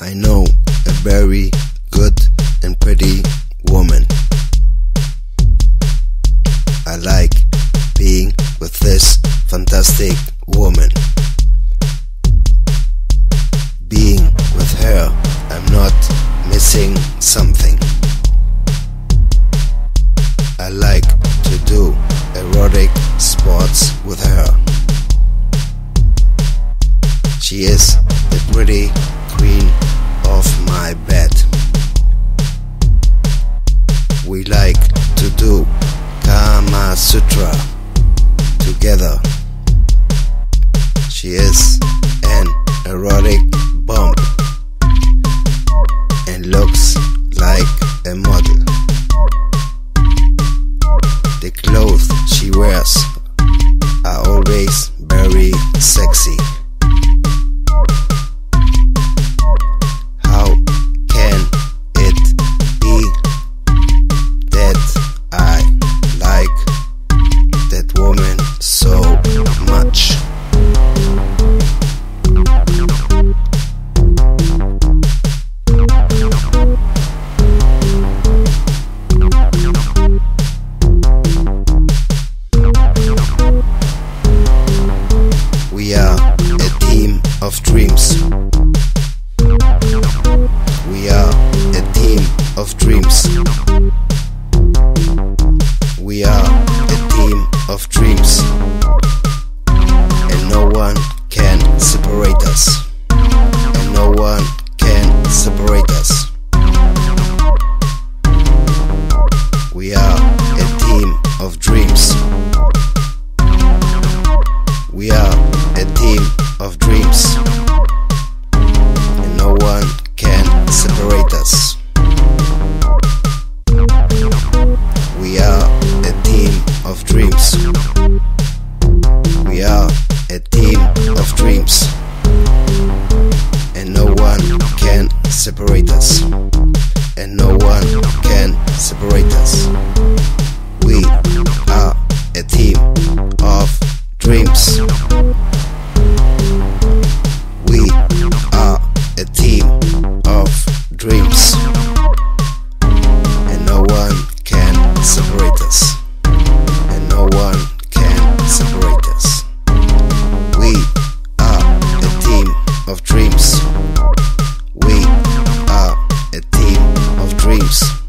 I know a very good and pretty woman. I like being with this fantastic woman. Being with her, I'm not missing something. I like to do erotic sports with her. She is the pretty my bed. We like to do Kama Sutra together. She is an erotic bomb and looks like a model. The clothes she wears a team of dreams. Dreams.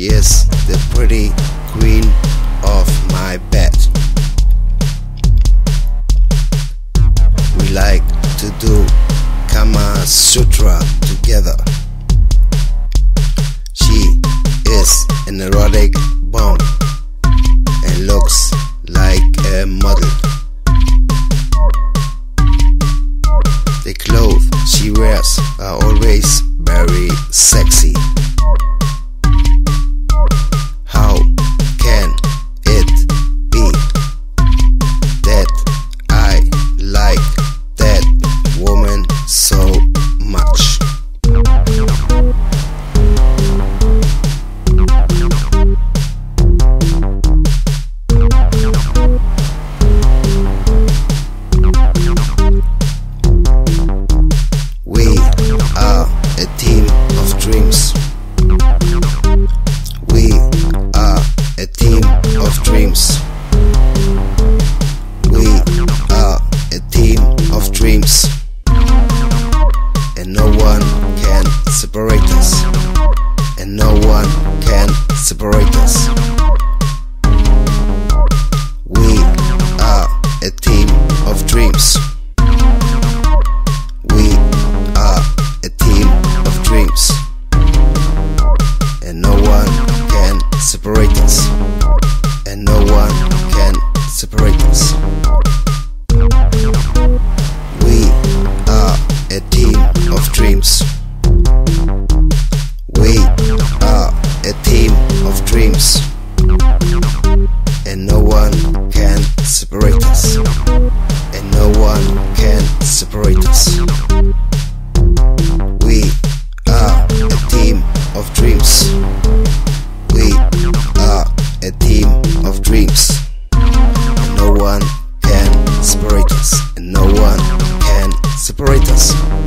She is the pretty queen of my bed. We like to do Kama Sutra together. She is an erotic bomb and looks like a model. The clothes she wears are always very sexy. can separate us and no one fighters.